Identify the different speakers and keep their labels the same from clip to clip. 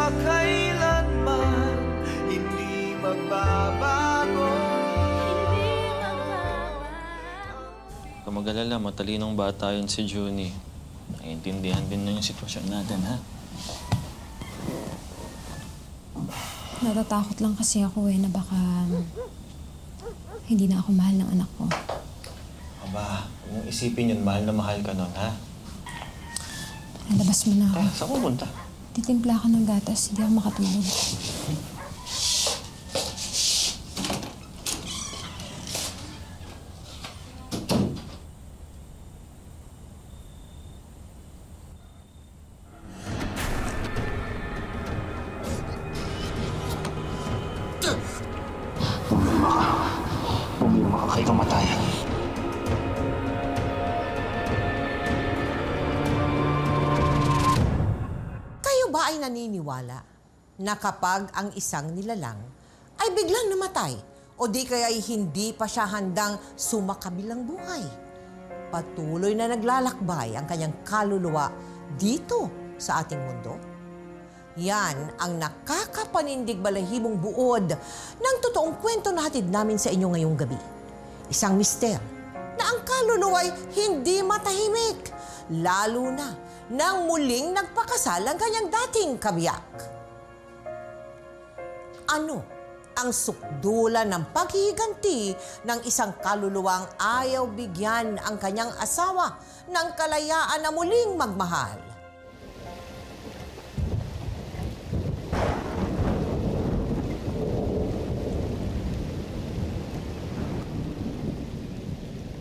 Speaker 1: magpakailanman Hindi magbabago
Speaker 2: Kung mag-alala, matalinong bata yun si Junie. Naiintindihan din niya yung sitwasyon natin, ha?
Speaker 3: Natatakot lang kasi ako eh na baka hindi na ako mahal ng anak ko.
Speaker 2: Aba, huwag isipin yun. Mahal na mahal ka nun, ha?
Speaker 3: Nalabas mo na ako.
Speaker 2: Tara, saan pupunta?
Speaker 3: Titimpla ka ng gatas, hindi ako makatulog.
Speaker 4: Na kapag ang isang nilalang ay biglang namatay o di kaya ay hindi pa siya handang sumakabilang buhay? Patuloy na naglalakbay ang kanyang kaluluwa dito sa ating mundo? Yan ang nakakapanindig balahimong buod ng totoong kwento na hatid namin sa inyo ngayong gabi. Isang mister na ang kaluluwa ay hindi matahimik, lalo na nang muling nagpakasal ang kanyang dating kabiyak. Ano ang sukdulan ng paghihiganti ng isang kaluluwang ayaw bigyan ang kanyang asawa ng kalayaan na muling magmahal?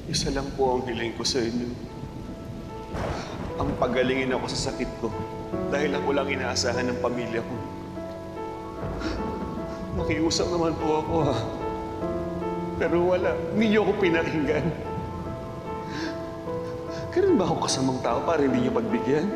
Speaker 5: Isa lang po ang hiling ko sa inyo. Ang pagalingin ako sa sakit ko dahil ako lang inaasahan ng pamilya ko. Nakiusap naman po ako ha. Pero wala. Hindi niyo ako pinakinggan. Ganun ba ako kasamang tao para hindi niyo pagbigyan?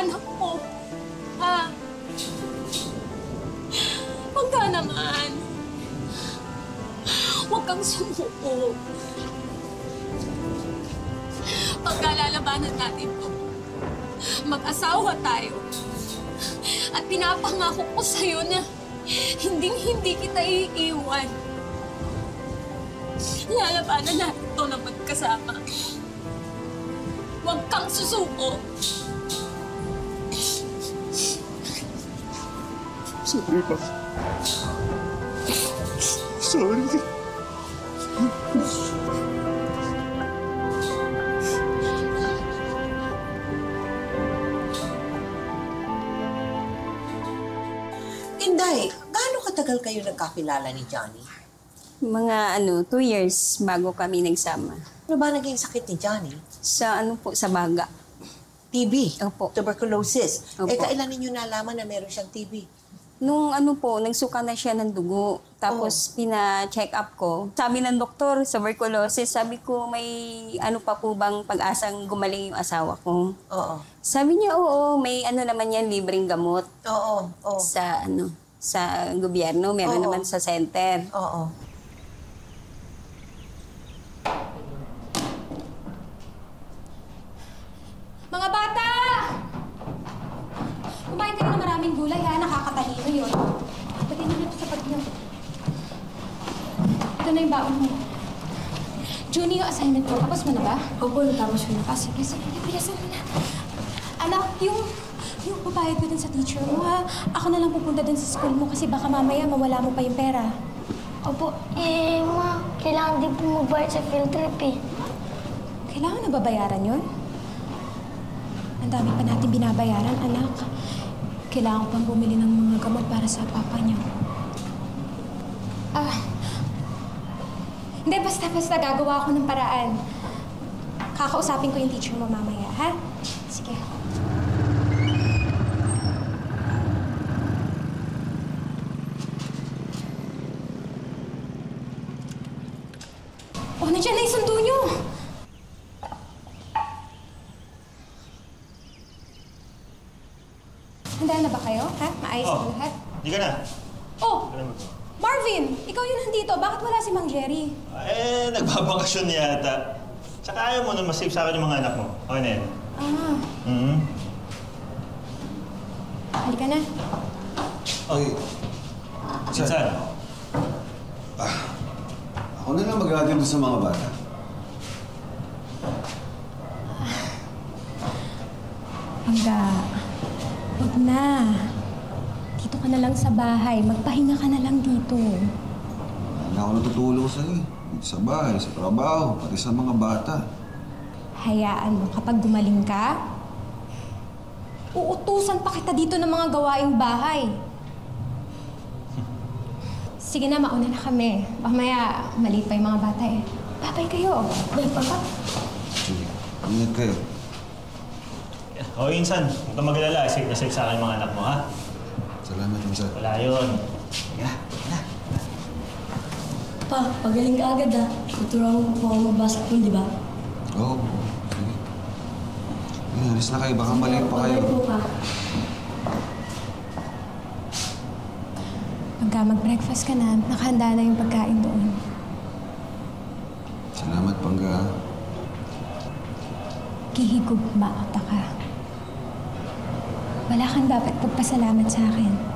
Speaker 6: Anak ko? Ha? Pagka naman. Huwag kang sumuko. Pagkalalabanan natin to. Mag-asawa tayo. At pinapangako ko sa'yo na hinding-hindi kita iiwan. Lalabanan natin to na magkasama. Huwag kang susuko.
Speaker 7: Sorry pa. Sorry.
Speaker 4: Inday, gaano katagal kayo nagkakilala ni Johnny?
Speaker 8: Mga ano, two years bago kami nagsama.
Speaker 4: Ano ba naging sakit ni Johnny?
Speaker 8: Sa ano po, sa baga.
Speaker 4: TB?
Speaker 8: Opo.
Speaker 4: Tuberculosis?
Speaker 8: Opo.
Speaker 4: Eh, kailan ninyo nalaman na meron siyang TB?
Speaker 8: Nung ano po, nagsuka na siya ng dugo. Tapos pina-check up ko. Sabi ng doktor, tuberculosis, sabi ko may ano pa po bang pag-asang gumaling yung asawa ko.
Speaker 4: Oo.
Speaker 8: Sabi niya, oo, may ano naman yan, libreng gamot
Speaker 4: Oo, oo.
Speaker 8: sa ano, sa gobyerno. Meron
Speaker 4: Oo.
Speaker 8: naman sa center.
Speaker 4: Oo.
Speaker 6: Mga bata! Kumain ka na ng maraming gulay, ha? Nakakatalino yun. Pati na ito sa pag niyo. Ito na yung baon mo.
Speaker 3: Junie, yung assignment ko, tapos mo na ba? Opo, natapos ko na. Ah, sige, sige. Bilisan mo na. Anak, yung, yung babayad ko dun sa teacher mo, ha? Ako na lang pupunta dun sa school mo kasi baka mamaya mawala mo pa yung pera.
Speaker 9: Opo, eh, ma, kailangan din po magbayad sa field trip eh.
Speaker 3: Kailangan na babayaran yun? Ang dami pa natin binabayaran, anak. Kailangan pang bumili ng mga gamot para sa papa niyo. Ah, hindi, basta-basta gagawa ako ng paraan. Kakausapin ko yung teacher mo mamaya, ha? Sige. Oh, nandiyan na yung sundo niyo! Handa na ba kayo? Ha? Maayos
Speaker 10: Oh.
Speaker 3: ang lahat?
Speaker 10: Di ka na.
Speaker 3: Oh! Marvin! Ikaw yun nandito. Bakit wala si Mang Jerry?
Speaker 10: Eh, nagbabakasyon yata. Tsaka ayaw mo na masave sa akin yung mga anak mo. Okay na yan.
Speaker 3: Ah,
Speaker 10: Mhm.
Speaker 3: halika na.
Speaker 11: Okay.
Speaker 10: Sinsan?
Speaker 11: Ako na lang mag-atin sa mga bata.
Speaker 3: Pangga, wag na. Na lang sa bahay. Magpahinga ka na lang dito.
Speaker 11: Wala ako natutulong sa'yo eh. Sa bahay, sa trabaho, pati sa mga bata.
Speaker 3: Hayaan mo, kapag gumaling ka, uutusan pa kita dito ng mga gawaing bahay. Sige na, mauna na kami. Mamaya, maliit pa yung mga bata eh. Babay kayo. Bye, papa.
Speaker 11: Sige, ingat kayo.
Speaker 10: O, Insan, huwag kang mag-alala. Safe na safe sa akin mga anak mo, ha?
Speaker 11: Salamat minsan.
Speaker 10: Wala yun.
Speaker 6: Pa, pagaling ka agad ah. Tuturuan mo po ako mag-basketball, di ba?
Speaker 11: Oo, sige. Ayun, alis na kayo. Baka maliit pa kayo.
Speaker 6: Pagay po ka.
Speaker 3: Pagka mag-breakfast ka na, nakahanda na yung pagkain doon.
Speaker 11: Salamat, Pangga.
Speaker 3: Kihigog maota ka. Wala kang dapat pagpasalamat sa akin.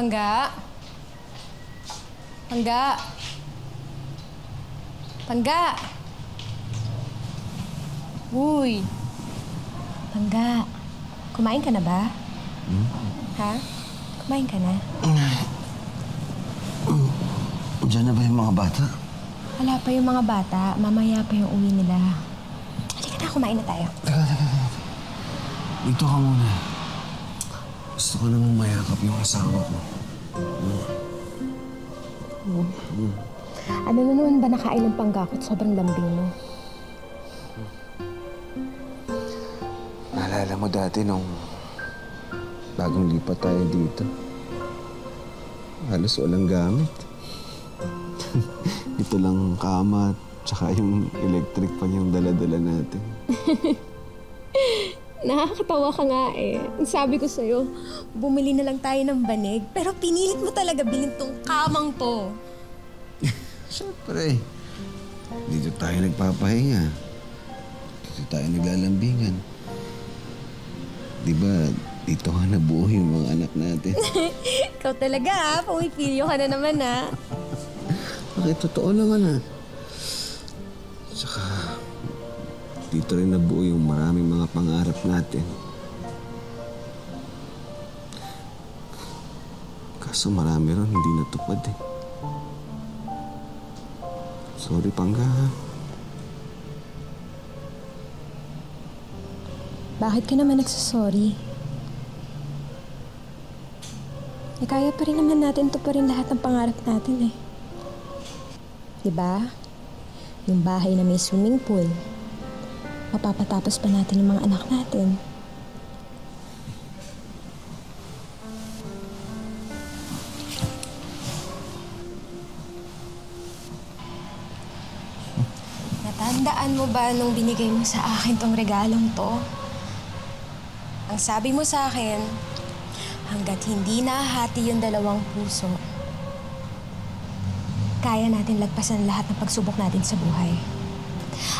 Speaker 3: Pangga. Pangga. Pangga. Uy. Pangga. Kumain ka na ba? Ha? Kumain ka na?
Speaker 11: Diyan na ba yung mga bata?
Speaker 3: Wala pa yung mga bata. Mamaya pa yung uwi nila. Halika na, kumain na tayo.
Speaker 11: Dito ka muna. Gusto ko namang mayakap yung asawa ko.
Speaker 3: Ano na naman ba nakain ng panggakot? Sobrang lambing mo.
Speaker 11: Naalala mo dati nung bagong lipat tayo dito. Halos walang gamit. Ito lang kama, tsaka yung electric pa yung dala-dala natin.
Speaker 3: Nakakatawa ka nga eh. Ang sabi ko sa'yo, bumili na lang tayo ng banig. Pero pinilit mo talaga bilhin tong kamang to.
Speaker 11: Siyempre, dito tayo nagpapahinga. Dito tayo naglalambingan. Di ba, dito ka nabuo yung mga anak natin.
Speaker 3: Ikaw talaga ah. Pumipilyo ka na naman ah.
Speaker 11: Bakit totoo naman ah. Saka, dito rin nabuo yung maraming mga pangarap natin. Kaso marami ron hindi natupad eh. Sorry, Pangga.
Speaker 3: Bakit ka naman nagsasorry? Eh, kaya pa rin naman natin to pa rin lahat ng pangarap natin eh. Diba? Yung bahay na may swimming pool. Mapapatapos pa natin ang mga anak natin. Natandaan mo ba nung binigay mo sa akin tong regalong to? Ang sabi mo sa akin, hanggat hindi nahati yung dalawang puso, kaya natin lagpasan lahat ng pagsubok natin sa buhay.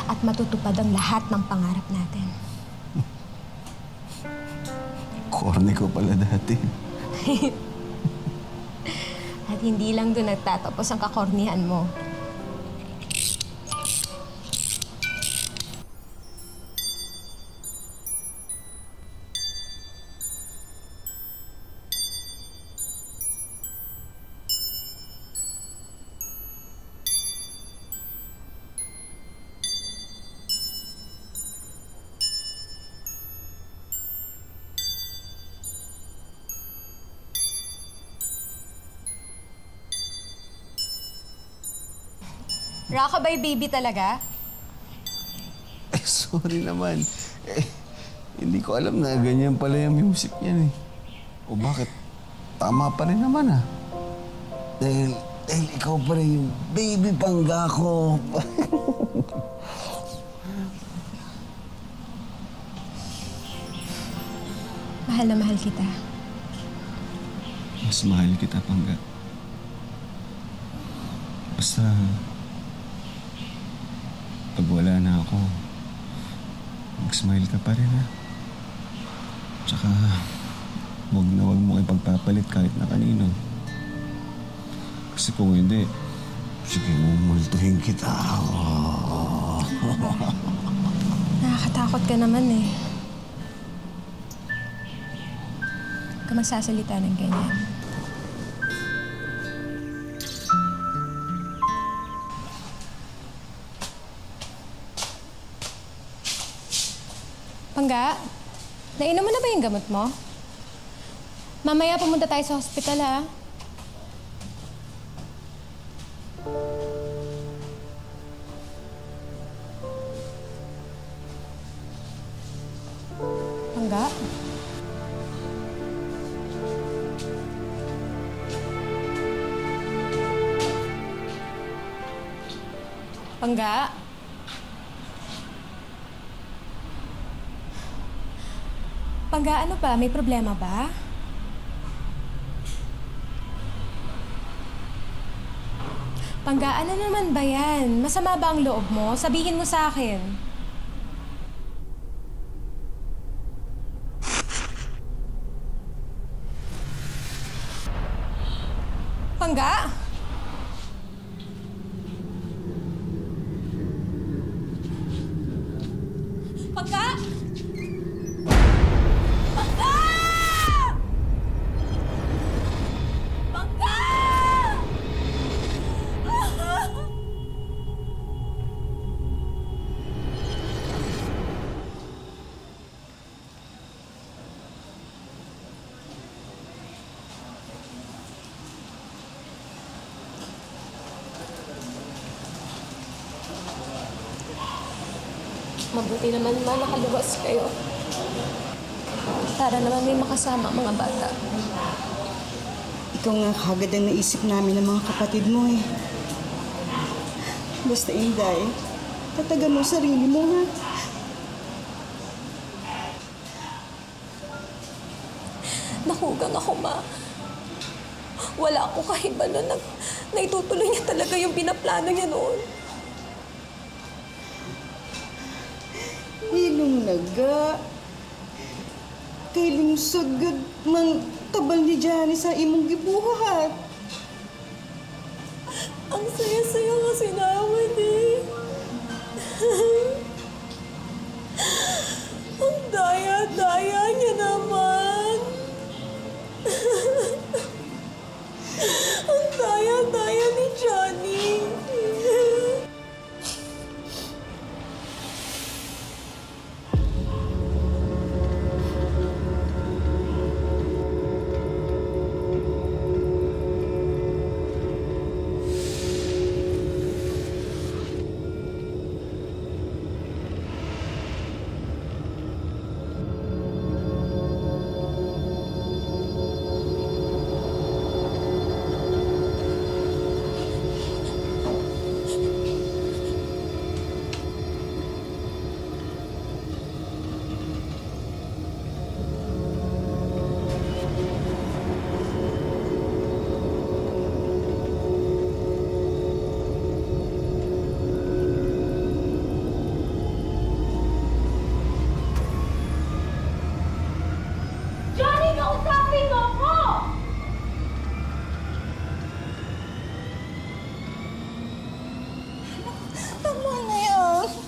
Speaker 3: At matutupad ang lahat ng pangarap natin.
Speaker 11: Corny ko pala dati.
Speaker 3: At hindi lang doon nagtatapos ang kakornihan mo. Rockabye baby talaga?
Speaker 11: Eh, sorry naman. Eh, hindi ko alam na ganyan pala yung music niyan eh. O bakit? Tama pa rin naman ah. Dahil, dahil ikaw pa rin yung baby pangga ko.
Speaker 3: Mahal na mahal kita.
Speaker 11: Mas mahal kita, pangga. Basta, pag wala na ako, mag-smile ka pa rin ha. Tsaka, huwag na huwag mo ipagpapalit kahit na kanino. Kasi kung hindi, sige mumultuhin kita.
Speaker 3: Nakakatakot ka naman eh. Huwag ka magsasalita ng ganyan. Pangga, nainom mo na ba yung gamot mo? Mamaya pumunta tayo sa hospital, ha? Pangga? Pangga? Pangga, ano ba? May problema ba? Pangga, ano naman ba yan? Masama ba ang loob mo? Sabihin mo sa akin. Mabuti naman ma, nakaluwas kayo. Para naman may makasama ang mga bata.
Speaker 12: Ikaw nga kagad ang naisip namin ng mga kapatid mo eh. Basta Inday, tatagan mo sarili mo ha.
Speaker 6: Nakugang ako, ma. Wala ako kahiba nun. Nag, naitutuloy niya talaga yung pinaplano niya noon.
Speaker 12: Naga. Kay lungsod gud man tabal ni Johnny sa imong gibuhat.
Speaker 6: Ang saya-saya kasi naman eh.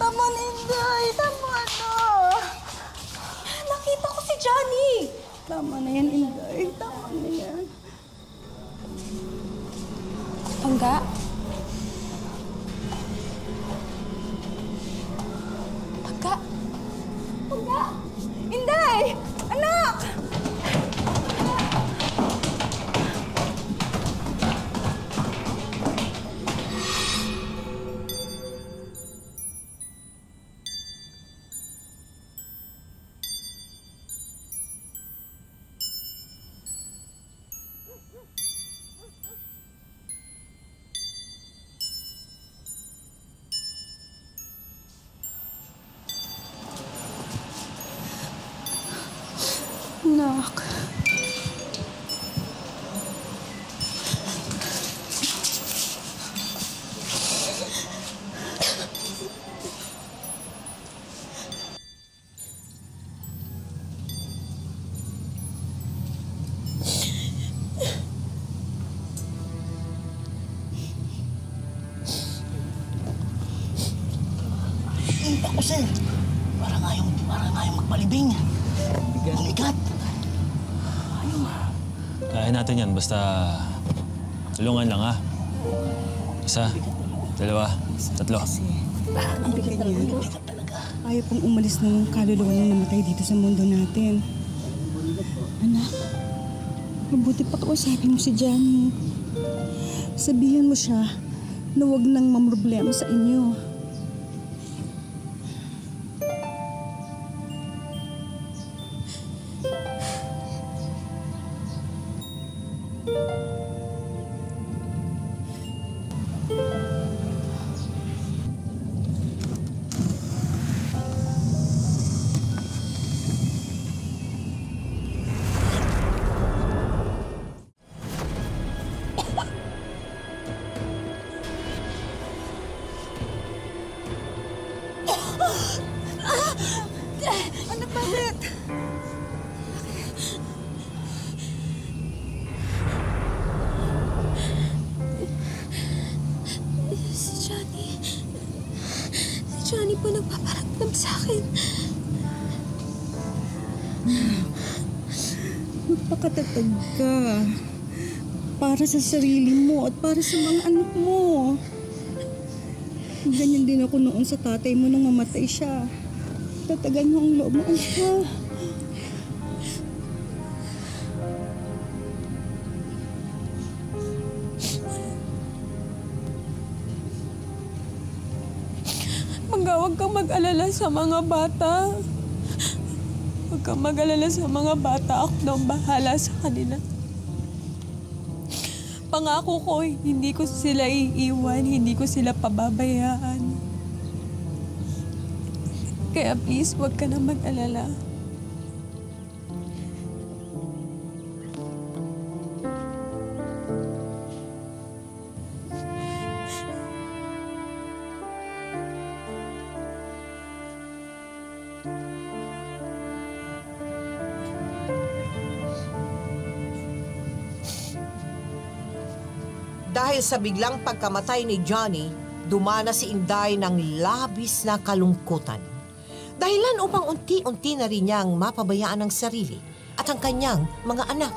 Speaker 6: Tama na, Inday. Tama na. Nakita ko si Johnny.
Speaker 12: Tama na yan, Inday. Tama na yan.
Speaker 13: Pangga?
Speaker 14: Bigat. Bigat.
Speaker 2: Kaya natin yan, basta tulungan lang ha. Isa, dalawa, tatlo.
Speaker 12: Ang bigat niya. Ayaw pong umalis ng kaluluwa ng namatay dito sa mundo natin. Anak, mabuti pa kausapin mo si Johnny. Sabihan mo siya na huwag nang mamroblema sa inyo. Magpakatatag ka. Para sa sarili mo at para sa mga anak mo. Ganyan din ako noon sa tatay mo nang mamatay siya. Tatagan mo ang loob mo, anak
Speaker 3: huwag kang mag-alala sa mga bata. Huwag kang mag-alala sa mga bata. Ako ang bahala sa kanila. Pangako ko, hindi ko sila iiwan, hindi ko sila pababayaan. Kaya please, huwag ka na mag-alala.
Speaker 4: Sa biglang pagkamatay ni Johnny, dumana si Inday ng labis na kalungkutan. Dahilan upang unti-unti na rin niyang mapabayaan ang sarili at ang kanyang mga anak.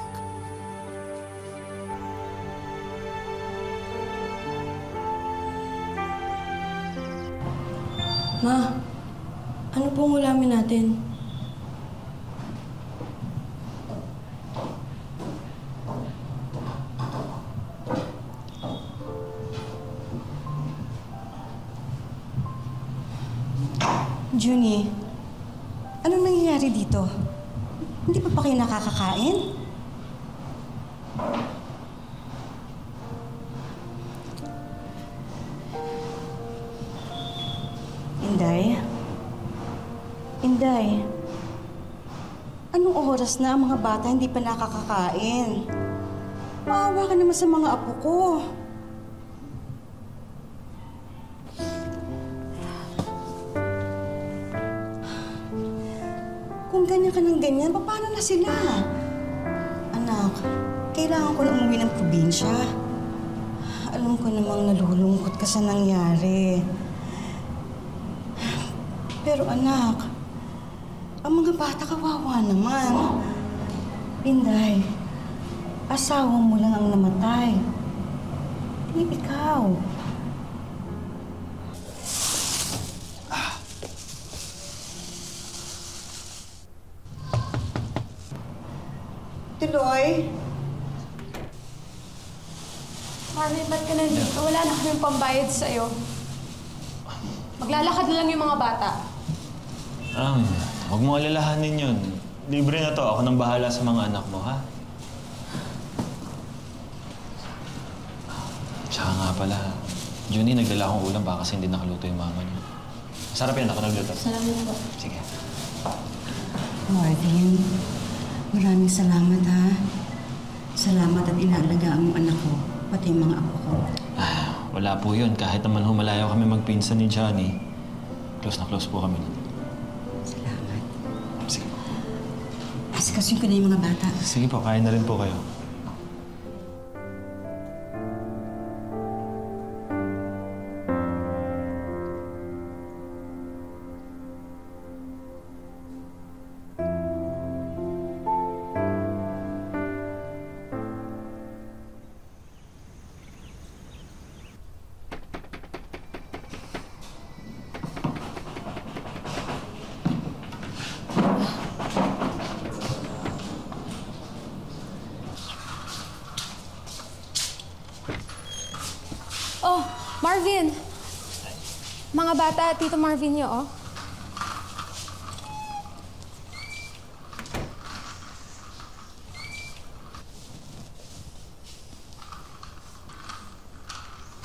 Speaker 3: Ma, ano pong ulamin natin?
Speaker 12: Junie, anong nangyayari dito? Hindi pa pa kayo nakakakain? Inday? Inday? Anong oras na ang mga bata hindi pa nakakakain? Maawa ka naman sa mga apo ko. Ganyan paano na sila? Anak, kailangan ko na umuwi ng probinsya. Alam ko namang nalulungkot ka sa nangyari. Pero anak, ang mga bata kawawa naman. Pinday, asawa mo lang ang namatay. Hindi ikaw.
Speaker 3: Ka nandito? Wala na kaming pambayad sa'yo. Maglalakad na lang yung mga bata.
Speaker 2: Um, huwag mo alalahanin yun. Libre na to. Ako nang bahala sa mga anak mo, ha? Tsaka nga pala, Junie, nagdala akong ulam baka kasi hindi nakaluto yung mama niyo. Masarap yan. Ako nagluto.
Speaker 6: Salamat po.
Speaker 2: Sige.
Speaker 12: Marvin, maraming salamat ha. Salamat at inaalagaan mo anak ko, pati yung mga apo ko.
Speaker 2: Wala po yun. Kahit naman humalayo kami magpinsan ni Johnny, close na close po kami.
Speaker 12: Salamat.
Speaker 2: Sige.
Speaker 12: Asikasuin ko na yung mga bata.
Speaker 2: Sige po, kain na rin po kayo.
Speaker 3: Tito Marvin niyo, oh.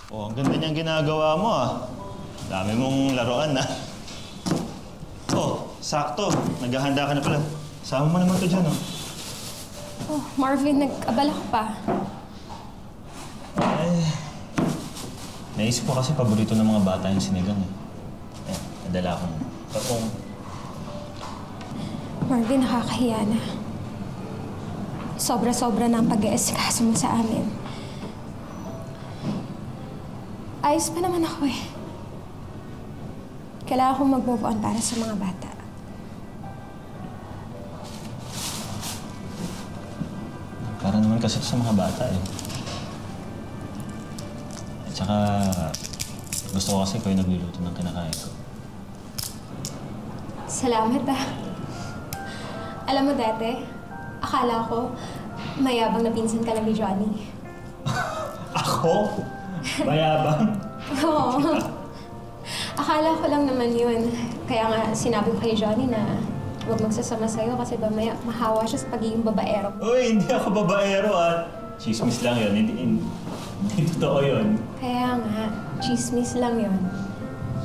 Speaker 10: Oh, ang ganda niyang ginagawa mo ah. Dami mong laruan ah. Oh, sakto. Naghahanda ka na pala. Sama mo naman to dyan oh.
Speaker 3: Oh, Marvin, nag-abala ka pa.
Speaker 2: Eh, naisip ko kasi paborito ng mga bata yung sinigang eh. Nadala akong patong.
Speaker 3: Marvin, nakakahiya na. Sobra-sobra na ang pag-eesikaso mo sa amin. Ayos pa naman ako eh. Kailangan kong mag-move on para sa mga bata.
Speaker 2: Para naman kasi sa mga bata eh. At saka, gusto ko kasi ko yung nagluluto ng kinakain ko.
Speaker 3: Salamat ah. Alam mo dati, akala ko mayabang na pinsan ka lang ni Johnny.
Speaker 10: Ako? Mayabang?
Speaker 3: Oo. Akala ko lang naman yun. Kaya nga sinabi ko kay Johnny na huwag magsasama sa'yo kasi ba may mahawa siya sa pagiging babaero.
Speaker 10: Uy, hindi ako babaero ah. Chismis lang yun. Hindi, hindi, hindi totoo yun.
Speaker 3: Kaya nga, chismis lang yun.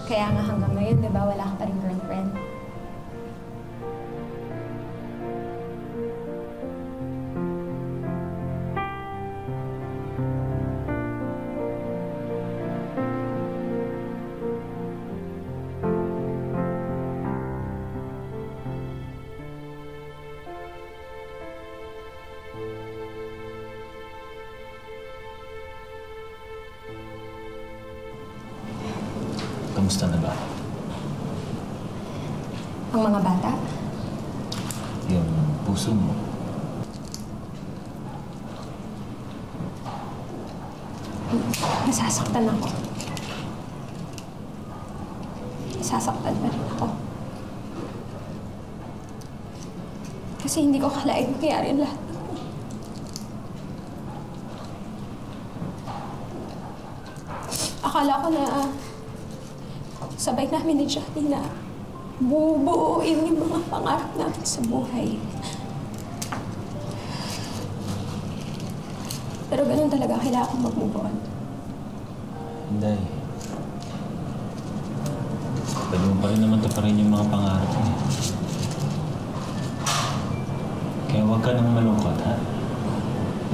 Speaker 3: Kaya nga hanggang ngayon, di ba, wala ka pa rin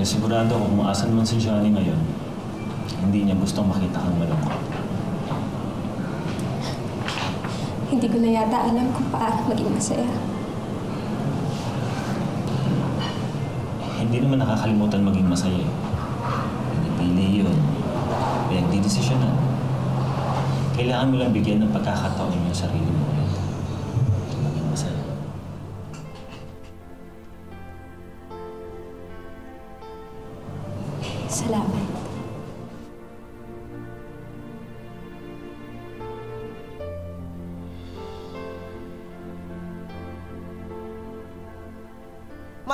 Speaker 2: Kaya sigurado kung maasan man si Johnny ngayon, hindi niya gustong makita kang malungkot.
Speaker 3: Hindi ko na yata alam kung paano maging masaya.
Speaker 2: Hindi naman nakakalimutan maging masaya eh. Pinipili yun. Pinagdidesisyonan. Kailangan mo lang bigyan ng pagkakataon yung sarili mo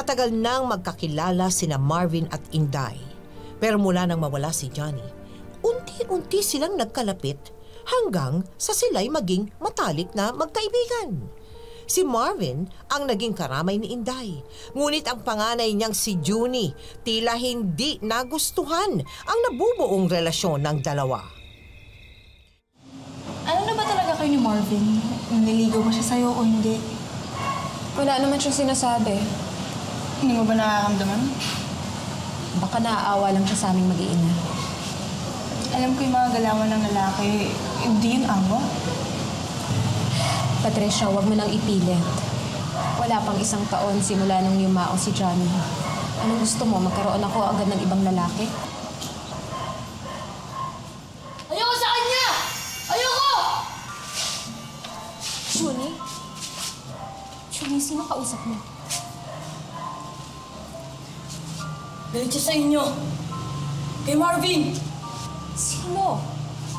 Speaker 4: Matagal nang magkakilala sina Marvin at Inday. Pero mula nang mawala si Johnny, unti-unti silang nagkalapit hanggang sa sila'y maging matalik na magkaibigan. Si Marvin ang naging karamay ni Inday. Ngunit ang panganay niyang si Junie tila hindi nagustuhan ang nabubuong relasyon ng dalawa.
Speaker 15: Ano na ba talaga kayo ni Marvin? Nililigaw ba siya sa'yo o hindi?
Speaker 3: Wala naman siyang sinasabi.
Speaker 15: Hindi mo ba nakakamdaman?
Speaker 3: Baka naaawa lang siya sa aming mag-iina.
Speaker 15: Alam ko yung mga galawan ng lalaki, hindi yun awa.
Speaker 3: Patricia, huwag mo nang ipilit. Wala pang isang taon simula nung yumao si Johnny. Anong gusto mo? Magkaroon ako agad ng ibang lalaki?
Speaker 15: Ayoko sa kanya! Ayoko!
Speaker 3: Junie? Junie, sino kausap mo?
Speaker 15: Galit siya sa inyo. Kay Marvin!
Speaker 3: Sino?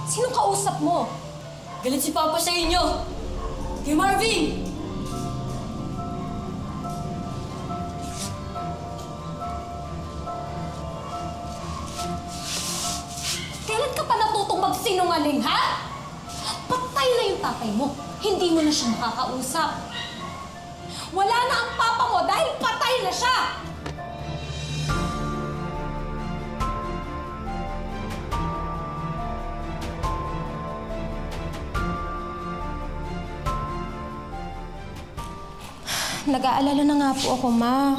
Speaker 3: Sino kausap mo?
Speaker 15: Galit si Papa sa inyo. Kay Marvin!
Speaker 3: Kailan ka pa natutong magsinungaling, ha? Patay na yung tatay mo. Hindi mo na siya makakausap. Wala na ang papa mo dahil patay na siya! Nag-aalala na nga po ako, ma.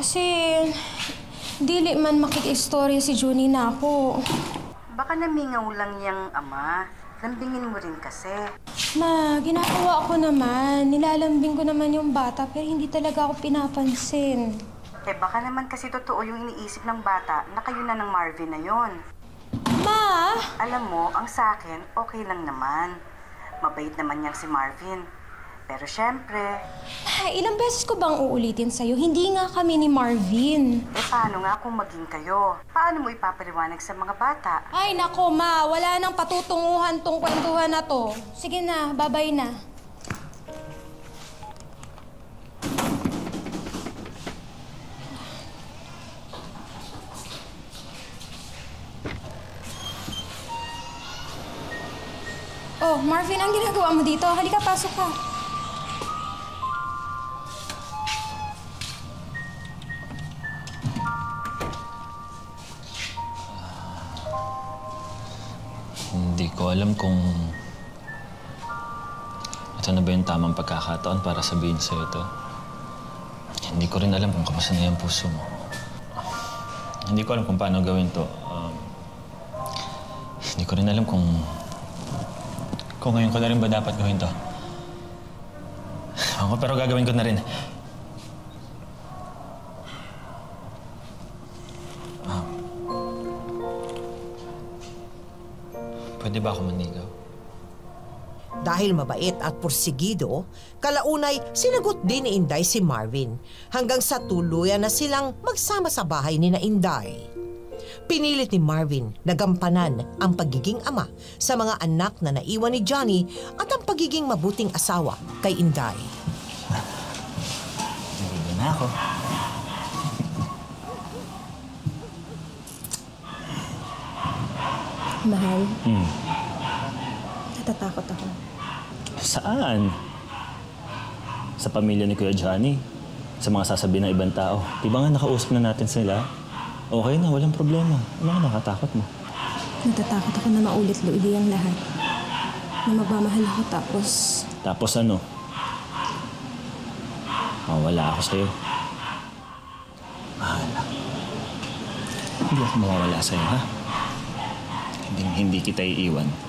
Speaker 3: Kasi, dili man makikistorya si Junie na ako.
Speaker 12: Baka namingaw lang yung ama. Lambingin mo rin kasi.
Speaker 3: Ma, ginagawa ko naman. Nilalambing ko naman yung bata pero hindi talaga ako pinapansin.
Speaker 12: Eh baka naman kasi totoo yung iniisip ng bata na kayo na ng Marvin na yon.
Speaker 3: Ma!
Speaker 12: Alam mo, ang sa akin, okay lang naman. Mabait naman yang si Marvin. Pero syempre,
Speaker 3: Ay, ilang beses ko bang uulitin sa'yo? Hindi nga kami ni Marvin.
Speaker 12: eh paano nga kung maging kayo? Paano mo ipapaliwanag sa mga bata?
Speaker 3: Ay, nako, ma. Wala nang patutunguhan tong kwentuhan na to. Sige na, babay na. Oh, Marvin, ang ginagawa mo dito? Halika, pasok ka.
Speaker 2: Ko alam kung ito na ba yung tamang pagkakataon para sabihin sa'yo to. Hindi ko rin alam kung kamusta na yung puso mo. Hindi ko alam kung paano gawin to. Um, hindi ko rin alam kung kung ngayon ko na rin ba dapat gawin to. Ako, pero gagawin ko na rin. Pwede ba ako manigaw?
Speaker 4: Dahil mabait at porsigido, kalaunay sinagot din ni Inday si Marvin hanggang sa tuluyan na silang magsama sa bahay ni na Inday. Pinilit ni Marvin na gampanan ang pagiging ama sa mga anak na naiwan ni Johnny at ang pagiging mabuting asawa kay Inday.
Speaker 2: Narinig na ako.
Speaker 3: Mahal,
Speaker 2: Hmm.
Speaker 3: natatakot ako.
Speaker 2: Saan? Sa pamilya ni Kuya Johnny? Sa mga sasabihin ng ibang tao? Di ba nga nakausap na natin sila? Okay na, walang problema. Ano ka nakatakot mo?
Speaker 3: Natatakot ako na maulit-uli ang lahat. Na magmamahal ako tapos
Speaker 2: Tapos ano? Mawala ako sa'yo. Mahala. Hindi ako mawawala sa'yo, ha? Hindi, kita iiwan.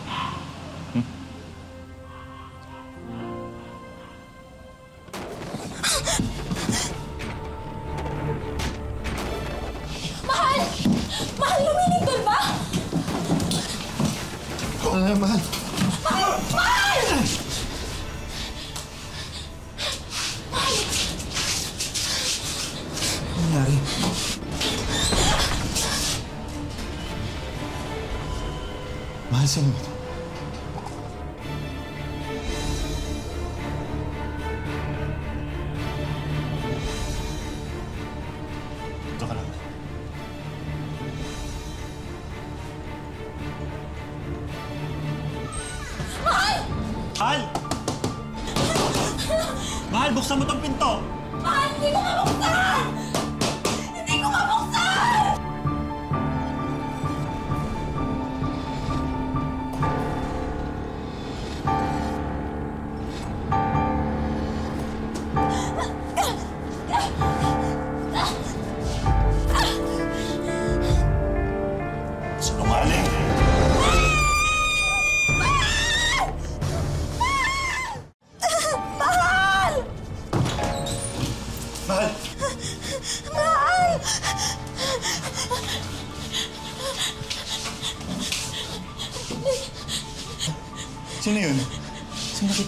Speaker 9: Pinto!
Speaker 3: Mahal, hindi ko mabuksan!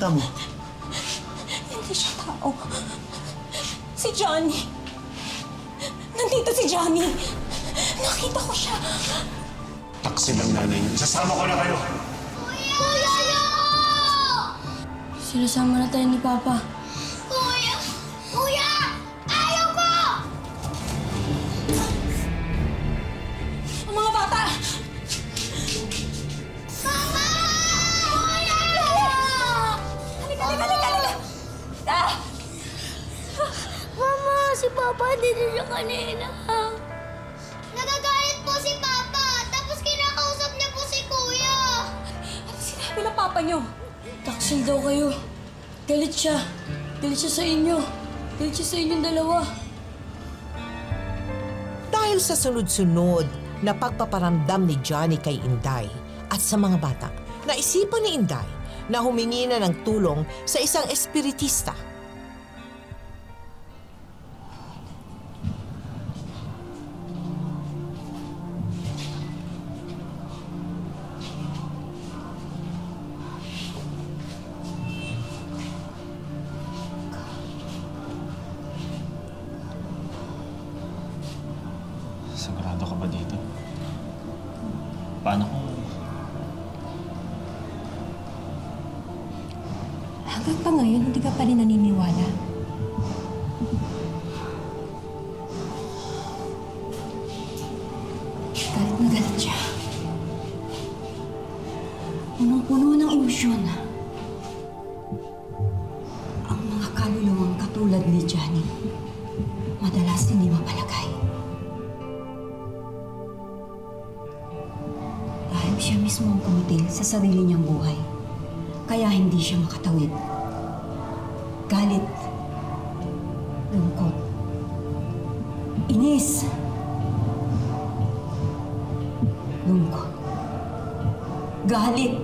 Speaker 9: Sino
Speaker 3: Sa
Speaker 4: sunod-sunod na pagpaparamdam ni Johnny kay Inday at sa mga bata, naisipan ni Inday na humingi na ng tulong sa isang espiritista.
Speaker 2: Sigurado ka ba dito? Paano kung...
Speaker 12: Hanggang pa ngayon, hindi ka pa rin naniniwala. Galit. Galit.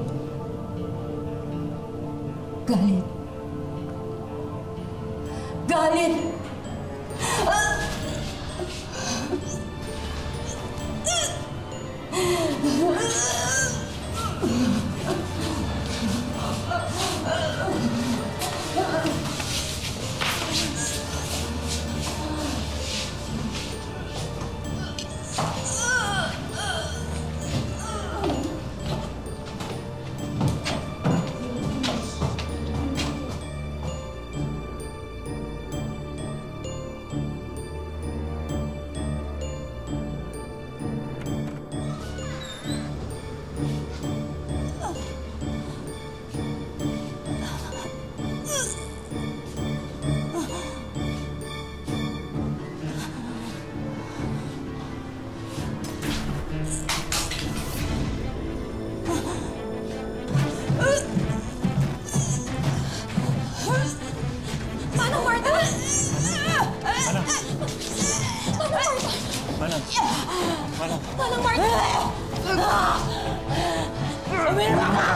Speaker 3: Umirma ka!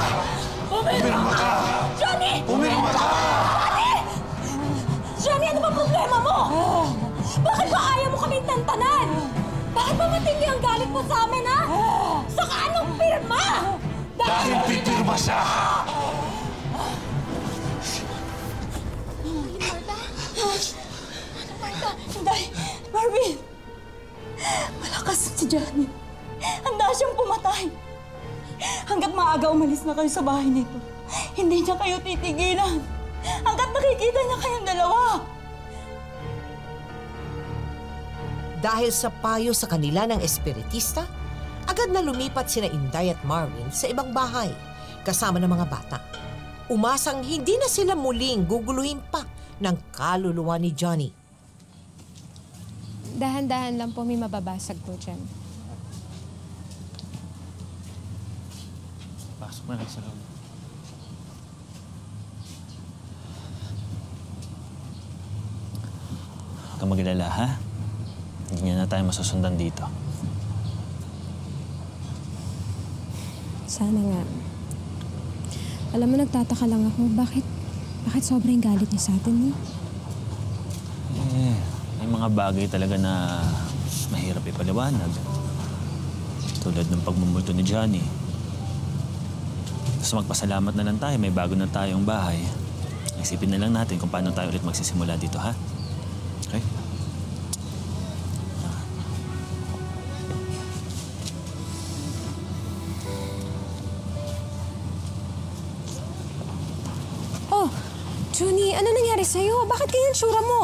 Speaker 3: Umirma ka! Johnny!
Speaker 9: Umirma ka!
Speaker 3: Johnny! Johnny, ano ba problema mo? Bakit ba ayaw mo kaming tantanan? Bakit ba matindi ang galit mo sa amin, ha? Saka anong pirma?
Speaker 9: Dahil pipirma siya!
Speaker 3: Marta? Marta? Hindi! Marvin! Malakas si Johnny.
Speaker 12: Maaga umalis na kayo sa bahay nito, hindi niya kayo titigilan. Hanggat nakikita niya kayong dalawa.
Speaker 4: Dahil sa payo sa kanila ng espiritista, agad na lumipat sina Inday at Marvin sa ibang bahay, kasama ng mga bata. Umasang hindi na sila muling guguluhin pa ng kaluluwa ni Johnny.
Speaker 3: Dahan-dahan lang po may mababasag po dyan.
Speaker 2: Pasok na lang sa loob. Huwag kang ha? Hindi na tayo masusundan dito.
Speaker 3: Sana nga. Alam mo, nagtataka lang ako, bakit, bakit sobrang galit niya sa atin, eh?
Speaker 2: Eh, may mga bagay talaga na mahirap ipaliwanag. Tulad ng pagmumulto ni Johnny. Gusto magpasalamat na lang tayo, may bago na tayong bahay. Isipin na lang natin kung paano tayo ulit magsisimula dito, ha? Okay?
Speaker 3: Oh, Junie, ano nangyari sa'yo? Bakit ganyan tsura mo?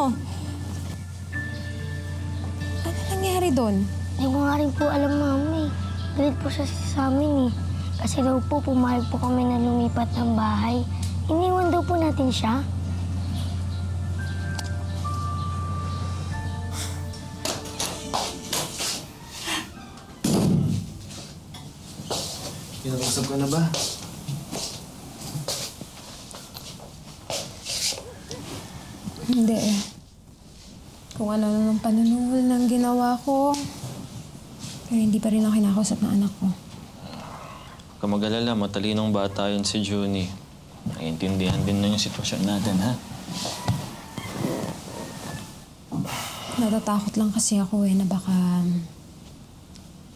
Speaker 3: Ano nangyari doon?
Speaker 9: Hindi ko nga rin po alam, mami. Galit po siya sa amin eh. Kasi daw po, pumayag po kami na lumipat ng bahay. Iniwan daw po natin siya.
Speaker 11: Kinausap ka na ba?
Speaker 3: Hindi eh. Kung ano ng panunungol ng ginawa ko. Pero hindi pa rin ako kinakausap ng anak ko.
Speaker 2: Huwag mag-alala, matalinong bata yun si Junie. Naiintindihan din na yung sitwasyon natin, ha?
Speaker 3: Natatakot lang kasi ako eh na baka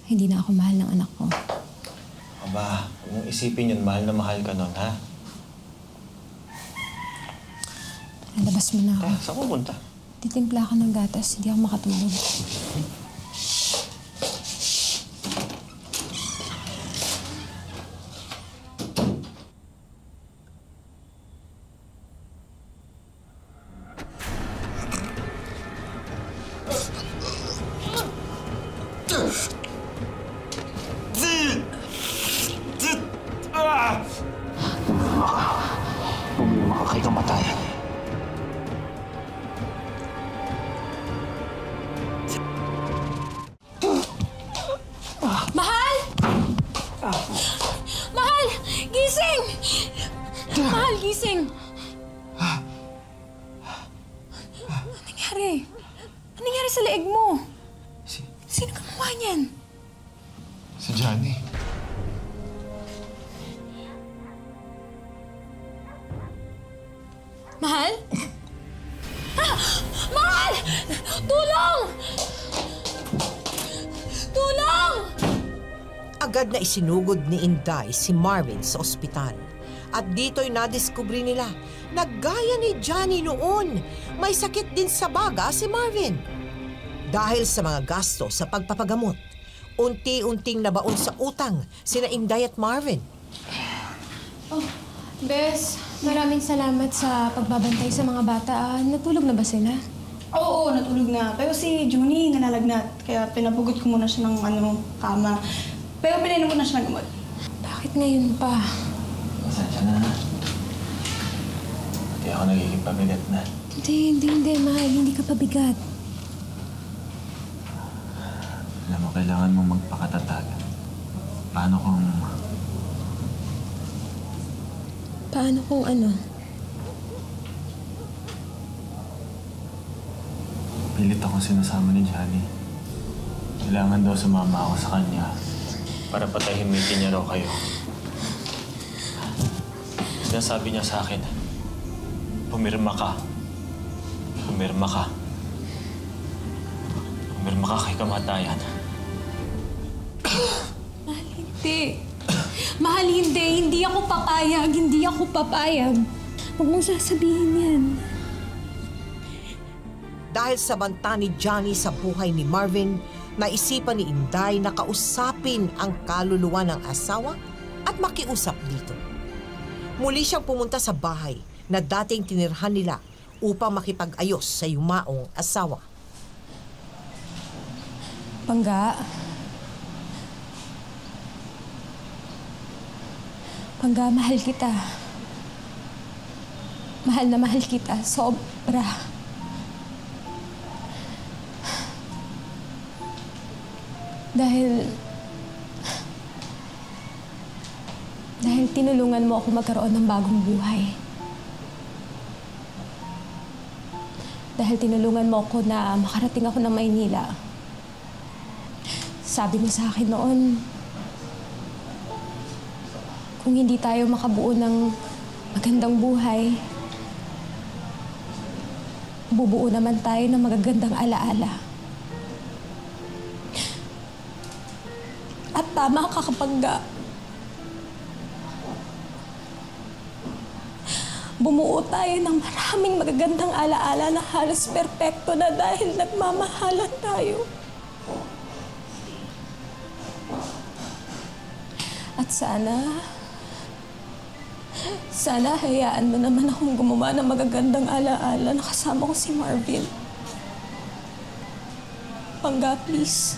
Speaker 3: hindi na ako mahal ng anak ko.
Speaker 2: Aba, mong isipin yun, mahal na mahal ka nun, ha?
Speaker 3: Nalabas mo na ako.
Speaker 2: Eh, saan pupunta?
Speaker 3: Titimpla ako ng gatas, hindi ako makatulog.
Speaker 6: Niyan?
Speaker 7: Si Johnny.
Speaker 6: Mahal? Ah! Mahal! Tulong! Tulong!
Speaker 4: Agad na isinugod ni Inday si Marvin sa ospital. At dito'y nadiskubre nila na gaya ni Johnny noon, may sakit din sa baga si Marvin. Dahil sa mga gasto sa pagpapagamot, unti-unting nabaon sa utang sina Inday at Marvin.
Speaker 3: Oh, Bes, maraming salamat sa pagbabantay sa mga bata. Ah, natulog na ba sila?
Speaker 12: Oo, natulog na. Pero si Junie nalalagnat. Kaya pinapugot ko muna siya ng ano, kama. Pero pinainom ko na siya ng gamot.
Speaker 3: Bakit ngayon pa?
Speaker 2: Pasensya na? Hindi ako nagiging pabigat na.
Speaker 3: Hindi, hindi, hindi, mahal. Hindi ka pabigat.
Speaker 2: Alam mo, kailangan mong magpakatatag. Paano kung
Speaker 3: Paano kung ano?
Speaker 2: pilit ako sinasama ni Johnny? Kailangan daw sumama ako sa kanya para patahimikin niya raw kayo. Sinasabi niya sa akin, pumirma ka. Pumirma ka. Pumirma ka kay kamatayan.
Speaker 3: Mahal, hindi. Mahal, hindi. Hindi ako papayag. Hindi ako papayag. Huwag mong sasabihin yan.
Speaker 4: Dahil sa banta ni Johnny sa buhay ni Marvin, naisipan ni Inday na kausapin ang kaluluwa ng asawa at makiusap dito. Muli siyang pumunta sa bahay na dating tinirhan nila upang makipag-ayos sa yumaong asawa.
Speaker 3: Pangga. Pangga, mahal kita. Mahal na mahal kita. Sobra. Dahil... Dahil tinulungan mo ako magkaroon ng bagong buhay. Dahil tinulungan mo ako na makarating ako ng Maynila. Sabi mo sa akin noon, kung hindi tayo makabuo ng magandang buhay, bubuo naman tayo ng magagandang alaala. At tama ka kapag bumuo tayo ng maraming magagandang alaala na halos perpekto na dahil nagmamahalan tayo. At sana, sana hayaan mo naman akong gumawa ng magagandang alaala na kasama ko si Marvin. Pangga, please.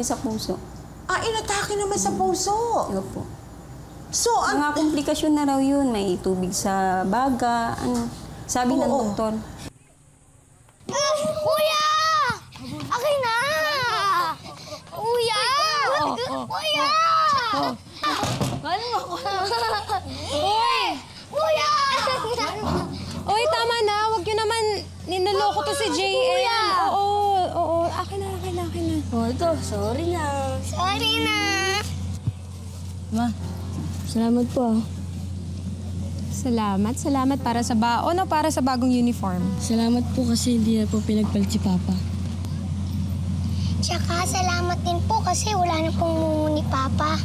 Speaker 4: niyan?
Speaker 8: Atake sa puso.
Speaker 4: Ah, inatake naman sa puso.
Speaker 8: Opo.
Speaker 4: So, ang...
Speaker 8: Mga komplikasyon na raw yun. May tubig sa baga. Ano, sabi ng
Speaker 9: Oo.
Speaker 8: doktor.
Speaker 9: Kuya! Akin na! Kuya! Kuya! Ano ako? Uy! Kuya!
Speaker 3: Oy, tama na. Huwag niyo naman ninaloko to si JM.
Speaker 9: Kuya!
Speaker 3: Oo, oo. Akin na, akin na, akin na.
Speaker 9: Oh, ito. Sorry na. Sorry na. Ma, salamat po. ah.
Speaker 3: Salamat, salamat para sa baon o para sa bagong uniform.
Speaker 16: Salamat po kasi hindi na po pinagpalit si Papa.
Speaker 9: Tsaka salamat din po kasi wala na pong mumu ni Papa.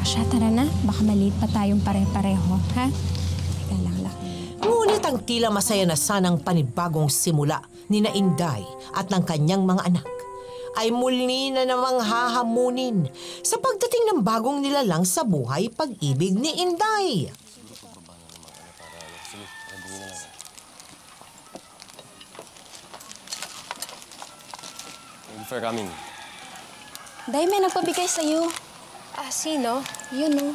Speaker 3: Asya, tara na. Baka maliit pa tayong pare-pareho, ha? Teka lang, lang.
Speaker 4: Ngunit ang tila masaya na sanang panibagong simula ni na Inday at ng kanyang mga anak ay muli na namang hahamunin sa pagdating ng bagong nilalang sa buhay pag-ibig ni Inday.
Speaker 17: Thank you for coming.
Speaker 3: Day, may nagpabigay sa'yo. Ah, sino? Yun, oh.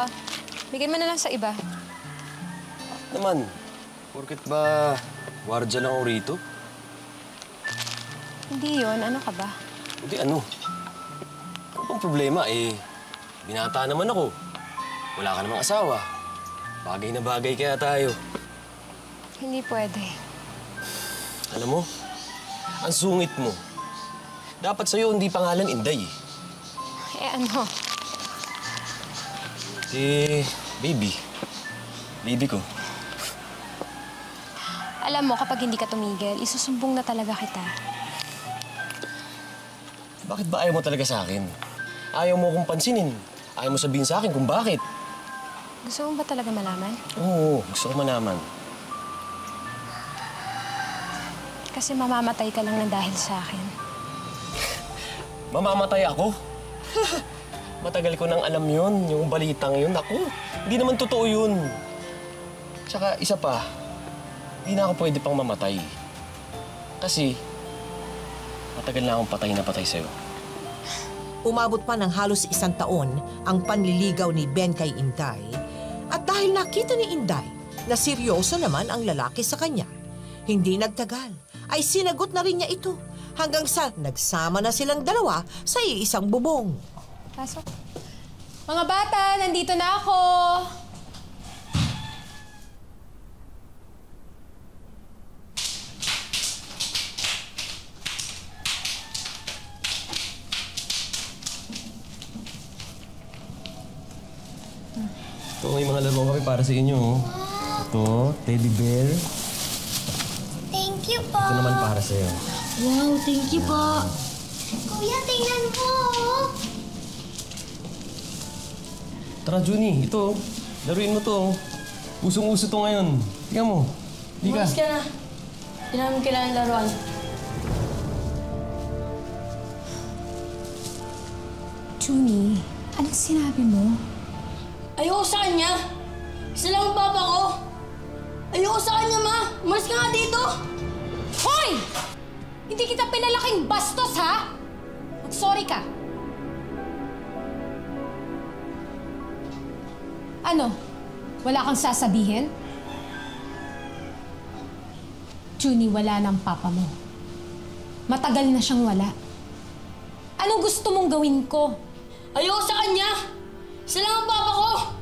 Speaker 3: Ah, bigay mo na lang sa iba.
Speaker 17: Naman, porket ba wardya lang ako rito?
Speaker 3: Hindi yun. Ano ka ba?
Speaker 17: Hindi ano. Ano bang problema eh? Binata naman ako. Wala ka namang asawa. Bagay na bagay kaya tayo.
Speaker 3: Hindi pwede.
Speaker 17: Alam mo, ang sungit mo. Dapat sa'yo hindi pangalan Inday. eh.
Speaker 3: Eh ano?
Speaker 17: Eh, baby. Baby ko.
Speaker 3: Alam mo, kapag hindi ka tumigil, isusumbong na talaga kita.
Speaker 17: Bakit ba ayaw mo talaga sa akin? Ayaw mo akong pansinin. Ayaw mo sabihin sa akin kung bakit.
Speaker 3: Gusto mo ba talaga malaman?
Speaker 17: Oo, gusto ko manaman.
Speaker 3: Kasi mamamatay ka lang ng dahil sa akin.
Speaker 17: Mamamatay ako? Matagal ko nang alam yun, yung balitang yun. Ako, hindi naman totoo yun. Tsaka isa pa, hindi na ako pwede pang mamatay. Kasi, matagal na akong patay na patay sa'yo.
Speaker 4: Umabot pa ng halos isang taon ang panliligaw ni Ben kay Inday at dahil nakita ni Inday na seryoso naman ang lalaki sa kanya, hindi nagtagal ay sinagot na rin niya ito hanggang sa nagsama na silang dalawa sa iisang bubong.
Speaker 3: Pasok. Mga bata, nandito na ako!
Speaker 17: Ito, may kami para sa inyo. oh. Ito, teddy bear.
Speaker 9: Thank you po.
Speaker 17: Ito naman para sa'yo.
Speaker 9: Wow, thank you po. Kuya, tingnan po.
Speaker 17: Tara, Juni, ito. oh. Laruin mo to. oh. Usong-uso to ngayon. Tingnan mo. Di ka.
Speaker 16: Umalis ka na. Hindi namin kailangan laruan.
Speaker 3: Juni, anong sinabi mo?
Speaker 16: Ayoko sa kanya. Isa ang papa ko. Ayoko sa kanya, ma. Umalis ka nga dito.
Speaker 3: Hoy! Hindi kita pinalaking bastos, ha? Mag-sorry ka. Ano? Wala kang sasabihin? Juni, wala ng papa mo. Matagal na siyang wala. Anong gusto mong gawin ko?
Speaker 16: Ayoko sa kanya. Lang ang papa ko.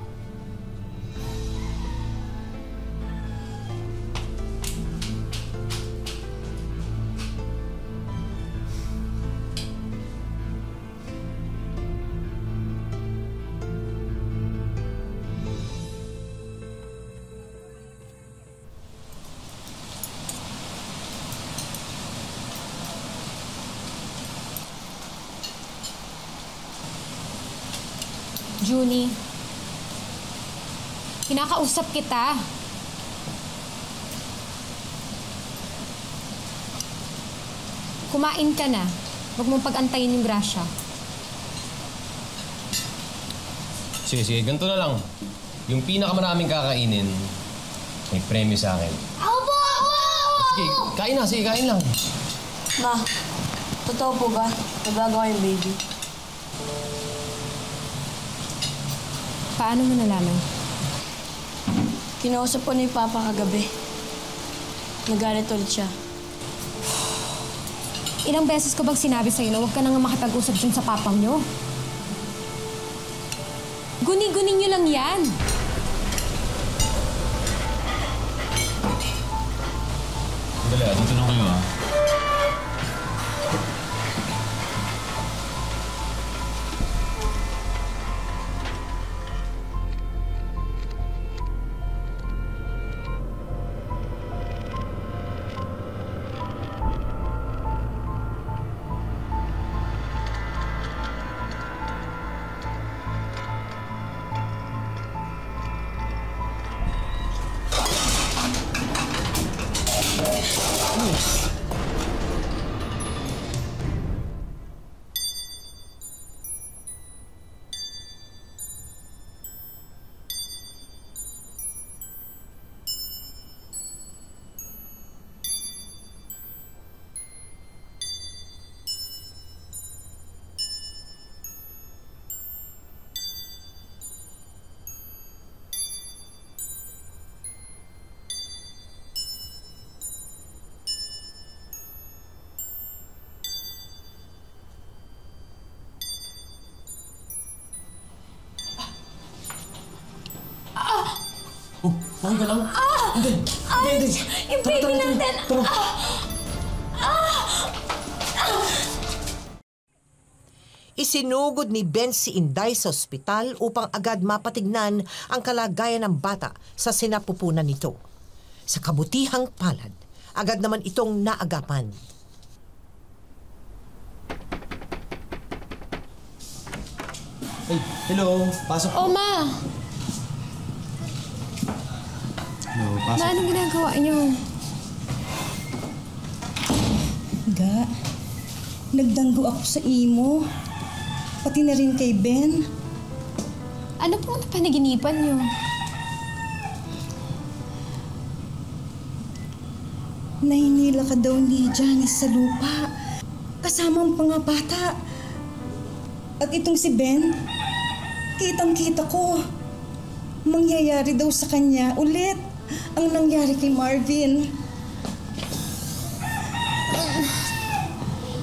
Speaker 3: Kinakausap kita. Kumain ka na. Huwag mong pag-antayin yung grasya.
Speaker 17: Sige, sige. Ganito na lang. Yung pinakamaraming kakainin, may premyo sa akin.
Speaker 9: Ako po! Ako!
Speaker 17: Sige, kain na. Sige, kain lang.
Speaker 16: Ma, totoo po ba? Nagbago kayong baby.
Speaker 3: Paano mo nalaman?
Speaker 16: Kinausap ko ni Papa kagabi. Nagalit ulit siya.
Speaker 3: Ilang beses ko bang sinabi sa'yo na huwag ka nang makipag-usap dyan sa papang nyo? Guni-guni nyo lang yan.
Speaker 2: Dali, ah, dito na kayo ah.
Speaker 17: Ang galaw. Ah! Hindi.
Speaker 16: Ah! Ay! Hindi. Yung baby tara, natin. Tara. Ah! ah! Ah!
Speaker 4: Isinugod ni Ben si Inday sa ospital upang agad mapatignan ang kalagayan ng bata sa sinapupunan nito. Sa kabutihang palad, agad naman itong naagapan.
Speaker 18: Hey, hello. Pasok.
Speaker 3: Oh, ma!
Speaker 18: Hello,
Speaker 3: Ma,
Speaker 18: pasok.
Speaker 3: anong ginagawa niyo?
Speaker 12: Ga, nagdanggo ako sa imo. Pati na rin kay Ben.
Speaker 3: Ano pong napanaginipan niyo?
Speaker 12: Nahinila ka daw ni Janice sa lupa. Kasama ang mga bata. At itong si Ben, kitang-kita ko. Mangyayari daw sa kanya ulit ang nangyari kay Marvin.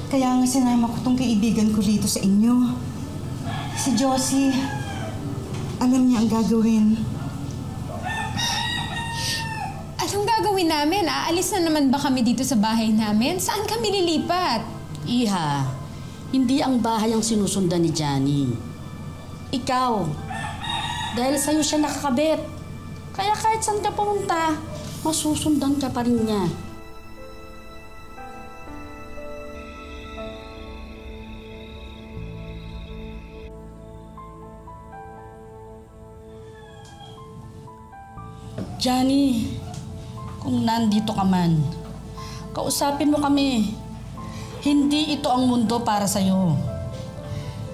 Speaker 12: Kaya nga sinama ko tong kaibigan ko rito sa inyo. Si Josie, alam niya ang gagawin.
Speaker 3: Anong gagawin namin? Aalis na naman ba kami dito sa bahay namin? Saan kami lilipat?
Speaker 16: Iha, hindi ang bahay ang sinusundan ni Johnny. Ikaw. Dahil sa'yo siya nakakabit. Kaya kahit saan ka pumunta, masusundan ka pa rin niya. Johnny, kung nandito ka man, kausapin mo kami. Hindi ito ang mundo para sa'yo.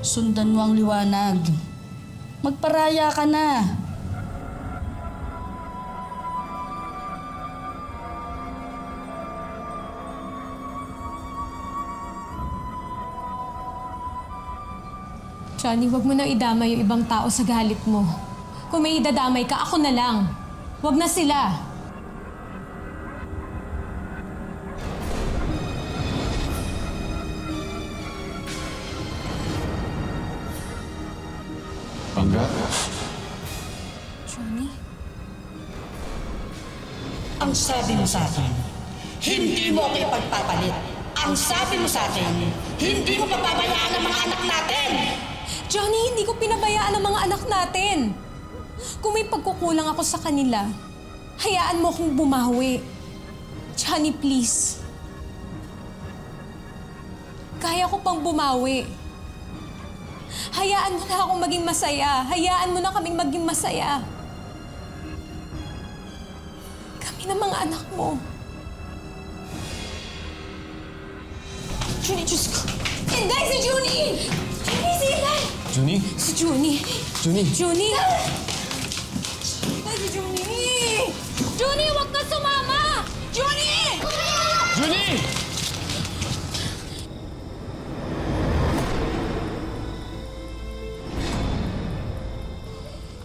Speaker 16: Sundan mo ang liwanag. Magparaya ka na.
Speaker 3: Johnny, wag mo nang idamay yung ibang tao sa galit mo. Kung may idadamay ka, ako na lang. Wag na sila.
Speaker 10: Pangga?
Speaker 3: Johnny?
Speaker 16: Ang sabi mo sa akin, hindi mo ako ipagpapalit. Ang sabi mo sa akin, hindi mo papabayaan ang mga anak natin.
Speaker 3: Johnny, hindi ko pinabayaan ang mga anak natin. Kung may pagkukulang ako sa kanila, hayaan mo akong bumawi. Johnny, please. Kaya ko pang bumawi. Hayaan mo na akong maging masaya. Hayaan mo na kaming maging masaya. Kami na mga anak mo. Junie, Diyos ko. Hindi, si Junie! Junie, si
Speaker 17: Junie.
Speaker 3: Junie?
Speaker 17: Junie!
Speaker 3: Ay, si Junie! Junie, huwag ka sumama! Junie!
Speaker 17: Junie!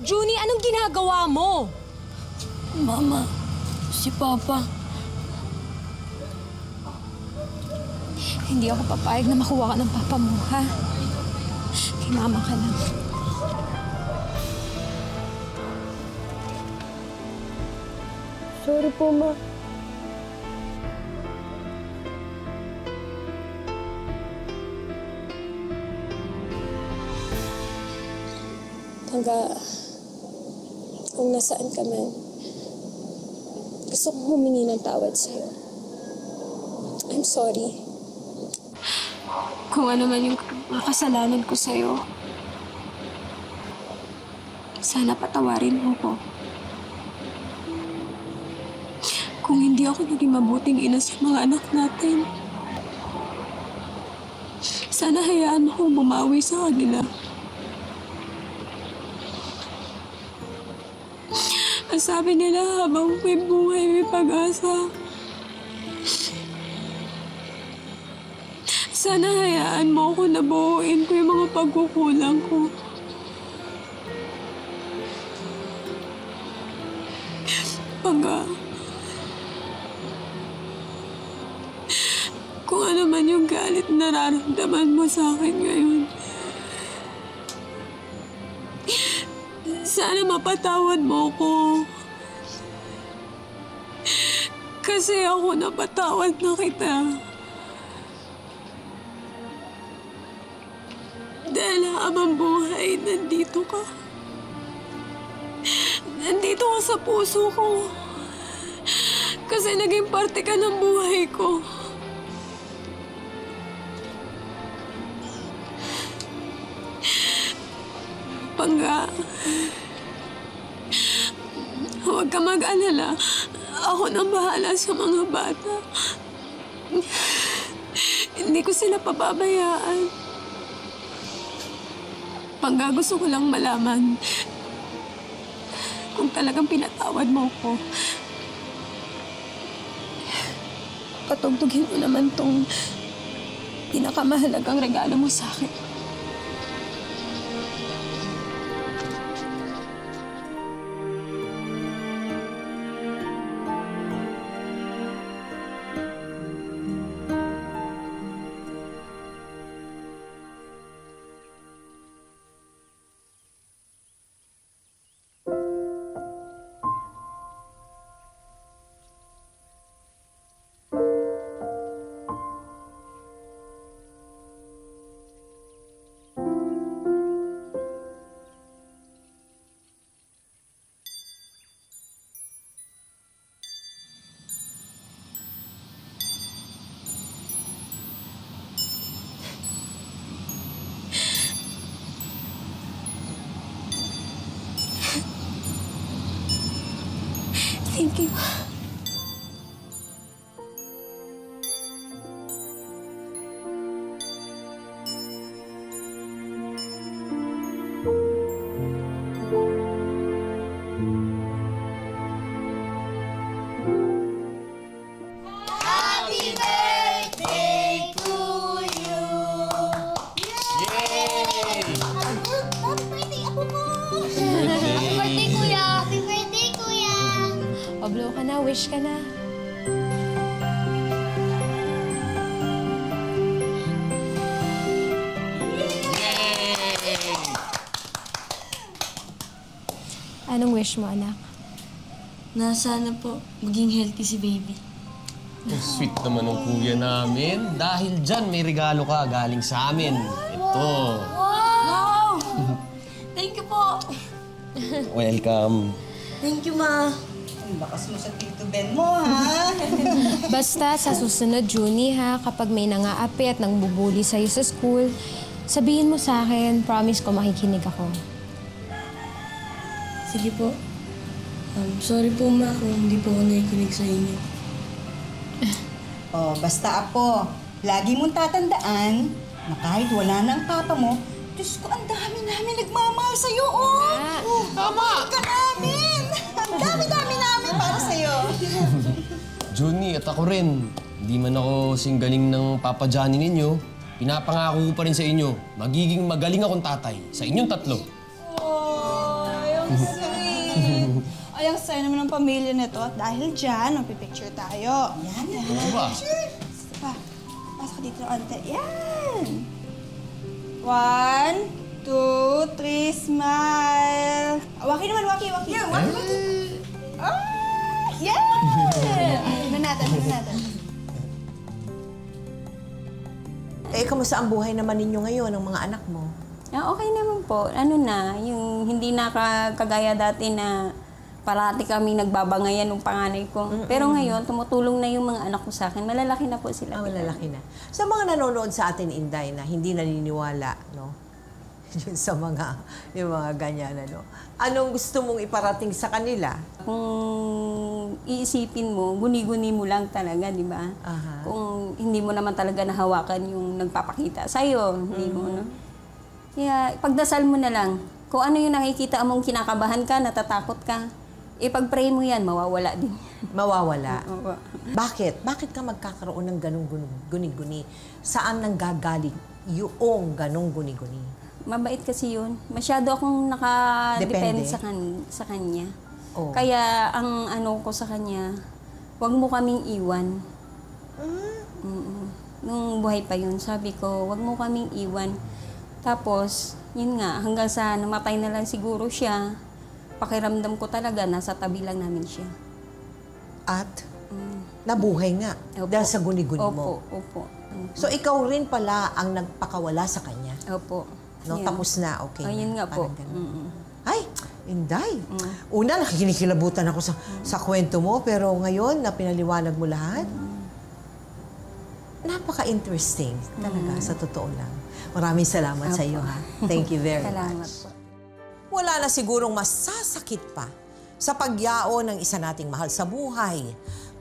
Speaker 3: Junie, anong ginagawa mo?
Speaker 16: Mama, si Papa.
Speaker 3: Hindi ako papayag na makuha ka ng papa mo, ha? Kay mama ka lang.
Speaker 9: Sorry po, ma.
Speaker 19: Hangga kung nasaan ka man, gusto kong humingi ng tawad sa'yo. I'm sorry. Kung ano man yung kasalanan ko sa'yo, sana patawarin mo ko. Kung hindi ako naging mabuting ina sa mga anak natin, sana hayaan mo bumawi sa kanila. Ang sabi nila habang may buhay, may pag-asa. Sana hayaan mo ako na buuin ko yung mga pagkukulang ko. Pagka... Kung ano man yung galit na nararamdaman mo sa akin ngayon. Sana mapatawad mo ko. Kasi ako napatawad na kita.
Speaker 3: Dahil habang buhay, nandito ka. Nandito ka sa puso ko. Kasi naging parte ka ng buhay ko. Pangga, huwag ka mag-alala. Ako nang bahala sa mga bata. Hindi ko sila pababayaan. Pangga, gusto ko lang malaman kung talagang pinatawad mo ko. Patugtugin mo naman tong pinakamahalagang regalo mo sa akin.
Speaker 16: Wish mo, anak?
Speaker 3: Na sana po maging healthy si baby.
Speaker 17: Ang sweet naman ng kuya namin. Dahil dyan, may regalo ka galing sa amin. Ito.
Speaker 3: Wow! Thank you po!
Speaker 17: Welcome.
Speaker 3: Thank you, ma.
Speaker 12: Ang lakas mo sa Tito Ben mo, ha?
Speaker 16: Basta sa susunod, Junie, ha, kapag may nangaapi at nang bubuli sa'yo sa school, sabihin mo sa akin, promise ko makikinig ako.
Speaker 3: Sige po. Um, sorry po, ma, kung hindi po ako nakikinig sa inyo.
Speaker 12: oh, basta apo, lagi mong tatandaan na kahit wala na ang papa mo, Diyos ko, ang dami namin nagmamahal sa'yo, oh! oh Tama! ka namin! Ang dami-dami namin para sa'yo.
Speaker 17: Johnny, at ako rin. Hindi man ako singgaling ng Papa Johnny ninyo. Pinapangako ko pa rin sa inyo, magiging magaling akong tatay sa inyong tatlo.
Speaker 15: Ang sweet. Ay, ang saya naman ng pamilya nito. At dahil dyan, magpipicture tayo. Yan, yan.
Speaker 17: Ano ba?
Speaker 15: Pa, pasok dito ng ante. Yan. One, two, three, smile. Waki naman, waki, waki. Yeah, waki, waki. Ah, yeah! Tignan natin, tignan natin.
Speaker 4: Eh, kamusta ang buhay naman ninyo ngayon ng mga anak mo?
Speaker 8: Ah, okay naman po. Ano na, yung hindi na kagaya dati na parati kami nagbabangayan ng panganay ko. Pero ngayon, tumutulong na yung mga anak ko sa akin. Malalaki na po sila.
Speaker 4: Ah, malalaki na. Sa mga nanonood sa atin, Inday, na hindi naniniwala, no? Yun sa mga, yung mga ganyan, ano. Anong gusto mong iparating sa kanila?
Speaker 8: Kung iisipin mo, guni-guni mo lang talaga, di ba? Kung hindi mo naman talaga nahawakan yung nagpapakita sa'yo, hindi mo, no? Kaya, pagdasal mo na lang. Kung ano yung nakikita mong kinakabahan ka, natatakot ka, ipag-pray mo yan, mawawala din.
Speaker 4: Mawawala. Bakit? Bakit ka magkakaroon ng ganong gun- guni-guni? Saan nanggagaling yung ganong guni-guni?
Speaker 8: Mabait kasi yun. Masyado akong nakadepende
Speaker 4: Depende.
Speaker 8: sa, kan- sa kanya.
Speaker 4: Oh.
Speaker 8: Kaya ang ano ko sa kanya, wag mo kaming iwan. Mm-mm. Nung buhay pa yun, sabi ko, wag mo kaming iwan. Tapos, yun nga, hanggang sa namatay na lang siguro siya, pakiramdam ko talaga, nasa tabi lang namin siya.
Speaker 4: At nabuhay nga dahil sa guni-guni mo.
Speaker 8: Opo, opo.
Speaker 4: So ikaw rin pala ang nagpakawala sa kanya.
Speaker 8: Opo.
Speaker 4: no?
Speaker 8: Yeah.
Speaker 4: Tapos na, okay
Speaker 8: Oh,
Speaker 4: na.
Speaker 8: nga po.
Speaker 4: Ganun.
Speaker 8: Mm-mm.
Speaker 4: Ay, Inday. Una, nakikinikilabutan ako sa, sa kwento mo, pero ngayon, na pinaliwanag mo lahat, napaka-interesting talaga, sa totoo lang. Maraming salamat sa iyo, ha? Thank you very
Speaker 8: Salamat
Speaker 4: much.
Speaker 8: po.
Speaker 4: Wala na sigurong masasakit pa sa pagyao ng isa nating mahal sa buhay.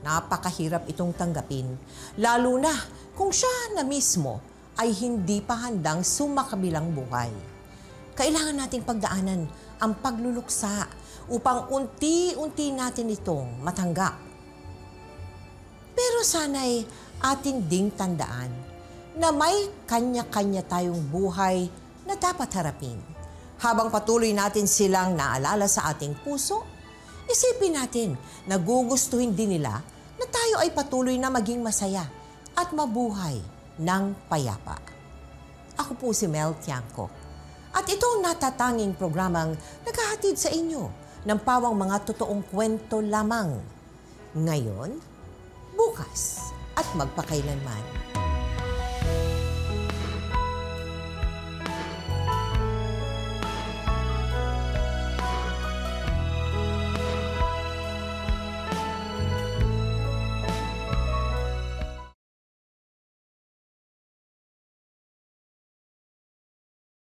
Speaker 4: Napakahirap itong tanggapin, lalo na kung siya na mismo ay hindi pa handang sumakabilang buhay. Kailangan nating pagdaanan ang pagluluksa upang unti-unti natin itong matanggap. Pero sana'y atin ding tandaan na may kanya-kanya tayong buhay na dapat harapin. Habang patuloy natin silang naalala sa ating puso, isipin natin na gugustuhin din nila na tayo ay patuloy na maging masaya at mabuhay ng payapa. Ako po si Mel Tiangco. At ito ang natatanging programang naghahatid sa inyo ng pawang mga totoong kwento lamang. Ngayon, bukas at magpakailanman.